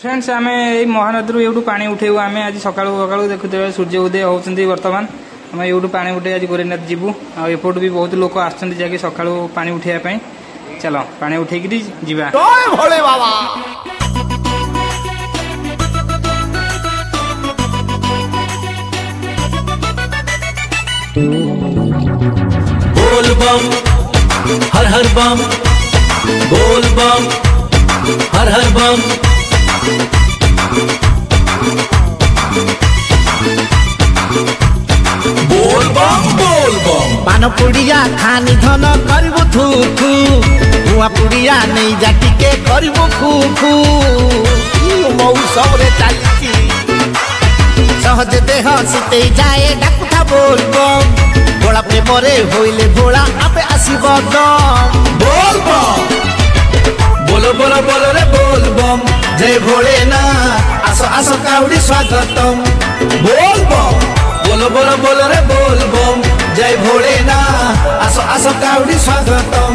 friends आम यहानदी ये पा उठे आम आज सका सका देखु सूर्य उदय होती बर्तमान आम ये पा उठे आज गोरेनाथ जी आपट भी बहुत लोग आसती सका पा उठापी चल पा उठे जावा हर हर बम बोल बम हर हर बम ପାନ ପୁଡ଼ିଆ ଖାନି ଧନ କରିବୁ ଥୁ ଥୁ ନୂଆ ପୁଡ଼ିଆ ନେଇ ଯା ଟିକେ କରିବୁ ଖୁ ଖୁ ମୌସମରେ ଚାଲିଛି ସହଜ ଦେହ ଶୀତେଇ ଯାଏ ଡାକୁଥା ବୋଲ ବମ୍ ଭୋଳା ପ୍ରେମରେ ହୋଇଲେ ଭୋଳା ଆପେ ଆସିବ ଦମ୍ ବୋଲ ବମ୍ ବୋଲ ବୋଲ ବୋଲରେ ବୋଲ ବମ୍ जय भोलेना আসো আসো কাউড়ি স্বাগতম বলবো বলো বলো বলো রে বলবো জয় ভোলেনা আসো আসো কাউড়ি স্বাগতম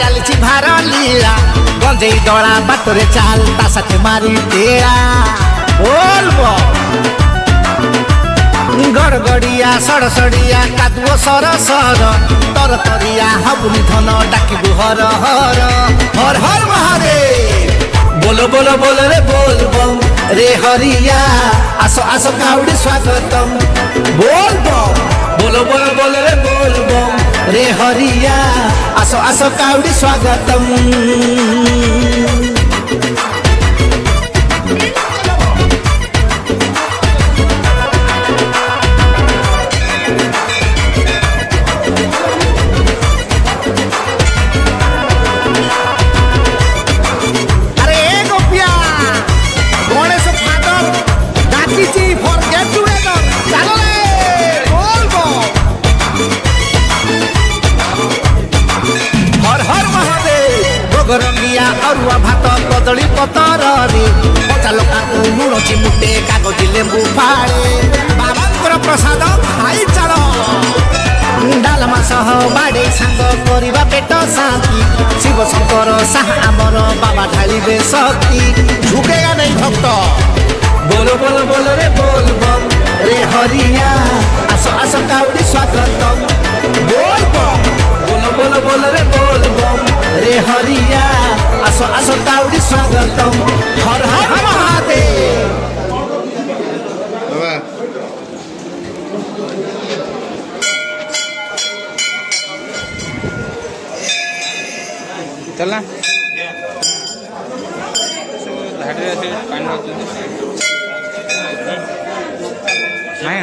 चली छी भरलिया गंजे दौड़ा बटोरे चाल तासत मारी तेरा बोल गड़गड़िया सड़सड़िया कादुओ सर सर तर तरिया हबुनी धन डाकिबु हर हर हर हर महादेव बोलो बोलो बोलो रे बोल बम रे हरिया आसो आसो कावड़ी स्वागतम बोल बम बोलो बोलो बोलो रे बोल बम रे हरिया aso aso kau di swagatam ଅରୁଆ ଭାତ କଦଳୀ ପତରରେ କଞ୍ଚା ଲଙ୍କାକୁ ଲୁଣ ଚିମୁଟେ କାଗଜି ଲେମ୍ବୁ ଫାଳେ ବାବାଙ୍କର ପ୍ରସାଦ ଖାଇ ଚାଳ ଡାଲମା ସହ ବାଡ଼େଇ ସାଙ୍ଗ କରିବା ପେଟ ଶାନ୍ତି ଶିବଶଙ୍କର ସାହା ଆମର ବାବା ଢାଳିବେ ଶକ୍ତି ଝୁକେଗା ନେଇ ଭକ୍ତ ବୋଲ ବୋଲ ବୋଲ ରେ ବୋଲ ରେ ହରିଆ ଆସ ଆସ କାଉଡ଼ି ସ୍ୱାଗତମ ବୋଲ ବମ ବୋଲ ବୋଲ ବୋଲ ବୋଲ ରେ असतावडी स्वागतम हर हर महादेव चल ना नाही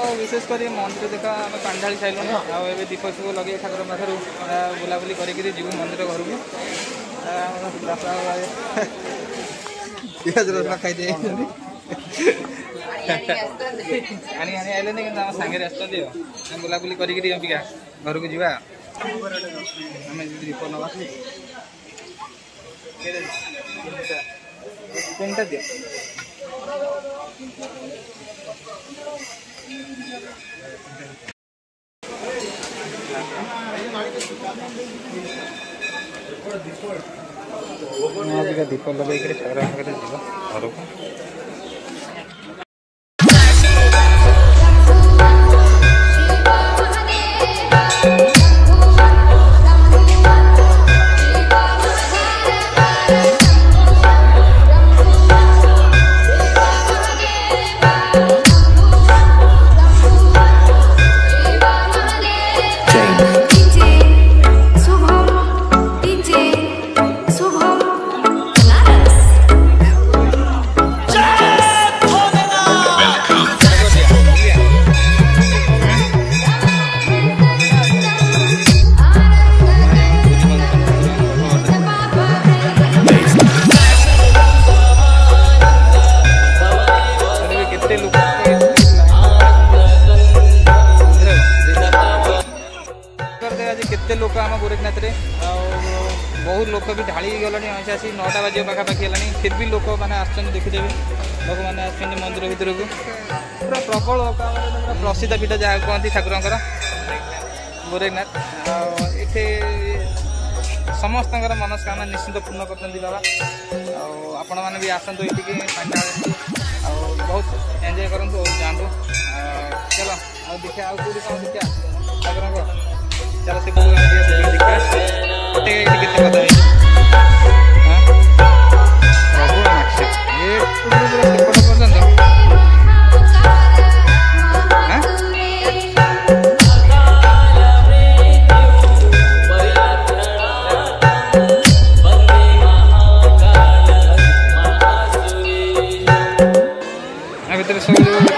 ଆଉ ବିଶେଷ କରି ମନ୍ଦିର ଦେଖା ଆମେ ପାଣି ଢାଳି ସାରିଲୁଣି ଆଉ ଏବେ ଦୀପ ଫିପ ଲଗେଇ ଠାକୁର ପାଖରୁ ବୁଲାବୁଲି କରିକିରି ଯିବୁ ମନ୍ଦିର ଘରକୁ ପିଆଜ ରସୁଣ ଖାଇଦେଇଛନ୍ତି ଆଣି ଆଣି ଆଇଲେନି କିନ୍ତୁ ଆମ ସାଙ୍ଗରେ ଆସିଛନ୍ତି ଆଉ ବୁଲାବୁଲି କରିକିରି ଅବିକା ଘରକୁ ଯିବା ଆମେ ଯଦି ଦୀପ ନେବା ତିନିଟା ଦିଅ दीपल दीपल इकडे चार आकडे दिला बरोबर ଗଲାଣି ଅଇଁଚାସି ନଅଟା ବାଜିବ ପାଖାପାଖି ହେଲାଣି ଫିର୍ ବି ଲୋକମାନେ ଆସୁଛନ୍ତି ଦେଖିଦେବେ ଲୋକମାନେ ଆସୁଛନ୍ତି ମନ୍ଦିର ଭିତରକୁ ପୁରା ପ୍ରବଳ ପୁରା ପ୍ରସିଦ୍ଧ ପୀଠ ଯାହା କୁହନ୍ତି ଠାକୁରଙ୍କର ଗୋରେଖନାଥ ଆଉ ଏଠି ସମସ୍ତଙ୍କର ମନସ୍କାମନା ନିଶ୍ଚିନ୍ତ ପୂର୍ଣ୍ଣ କରୁଛନ୍ତି ବାବା ଆଉ ଆପଣମାନେ ବି ଆସନ୍ତୁ ଏଠିକି ଫାଙ୍କା ଆଉ ବହୁତ ଏନ୍ଜୟ କରନ୍ତୁ ଆଉ ଯାଆନ୍ତୁ ଚାଲ ଆଉ ଦେଖିବା ଆଉ କେଉଁଠି କ'ଣ ଦେଖିବା ଠାକୁରଙ୍କର ଚାଲ ସେ ବହୁତ ଦେଖିବା ଟିକେ କେତେ କଥା ହେଇଛି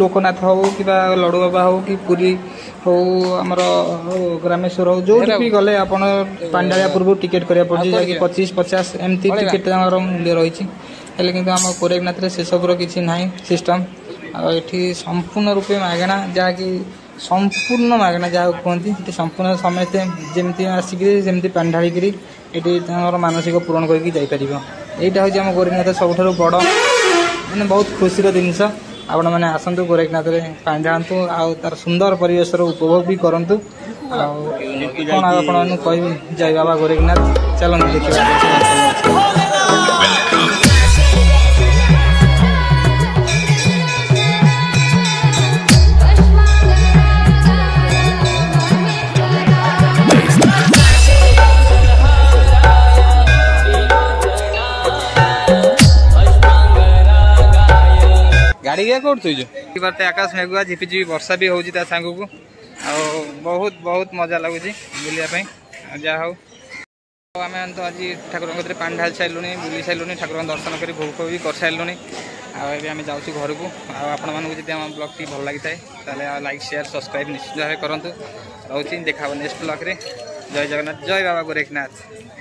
ଲୋକନାଥ ହଉ କିମ୍ବା ଲଡ଼ୁ ବାବା ହଉ କି ପୁରୀ ହଉ ଆମର ଗ୍ରାମେଶ୍ୱର ହଉ ଯେଉଁଠି ବି ଗଲେ ଆପଣ ପାଣ୍ଡାଳିଆ ପୂର୍ବରୁ ଟିକେଟ୍ କରିବାକୁ ପଡ଼ୁଛି ଯାହାକି ପଚିଶ ପଚାଶ ଏମିତି ଟିକେଟ୍ ଆମର ମୂଲ୍ୟ ରହିଛି ହେଲେ କିନ୍ତୁ ଆମ କୋରେଗନାଥରେ ସେସବୁର କିଛି ନାହିଁ ସିଷ୍ଟମ୍ ଆଉ ଏଠି ସମ୍ପୂର୍ଣ୍ଣ ରୂପେ ମାଗଣା ଯାହାକି ସମ୍ପୂର୍ଣ୍ଣ ମାଗଣା ଯାହାକୁ କୁହନ୍ତି ଏଠି ସମ୍ପୂର୍ଣ୍ଣ ସମସ୍ତେ ଯେମିତି ଆସିକିରି ସେମିତି ପାଣି ଢାଳିକିରି ଏଠି ତାଙ୍କର ମାନସିକ ପୂରଣ କରିକି ଯାଇପାରିବ ଏଇଟା ହେଉଛି ଆମ ଗୋରେଖନାଥ ସବୁଠାରୁ ବଡ଼ ମାନେ ବହୁତ ଖୁସିର ଜିନିଷ ଆପଣମାନେ ଆସନ୍ତୁ ଗୋରେଖନାଥରେ ପାଣି ଢାଳନ୍ତୁ ଆଉ ତାର ସୁନ୍ଦର ପରିବେଶର ଉପଭୋଗ ବି କରନ୍ତୁ ଆଉ କ'ଣ ଆପଣମାନଙ୍କୁ କହିବି ଜୟ ବାବା ଗୋରେଖନାଥ ଚାଲନ୍ତୁ ଦେଖିବା क्या କରୁଛୁ ବାଟେ ଆକାଶ ମେଘୁଆ ଝିପିଝିପି ବର୍ଷା ବି ହେଉଛି ତା ସାଙ୍ଗକୁ ଆଉ ବହୁତ ବହୁତ ମଜା ଲାଗୁଛି ବୁଲିବା ପାଇଁ ଯାହା ହଉ ଆଉ ଆମେ ତ ଆଜି ଠାକୁରଙ୍କ କତିରେ ପାଣି ଢାଳି ସାରିଲୁଣି ବୁଲି ସାରିଲୁଣି ଠାକୁରଙ୍କ ଦର୍ଶନ କରି ଭୋଗ ଫୋଗ ବି କରିସାରିଲୁଣି ଆଉ ଏବେ ଆମେ ଯାଉଛୁ ଘରକୁ ଆଉ ଆପଣମାନଙ୍କୁ ଯଦି ଆମ ବ୍ଲଗ୍ଟି ଭଲ ଲାଗିଥାଏ ତାହେଲେ ଲାଇକ୍ ସେୟାର ସବସ୍କ୍ରାଇବ୍ ନିଶ୍ଚିତ ଭାବେ କରନ୍ତୁ ରହୁଛି ଦେଖା ହେବ ନେକ୍ସଟ ବ୍ଲଗ୍ରେ ଜୟ ଜଗନ୍ନାଥ ଜୟ ବାବା ଗୋରେଖନାଥ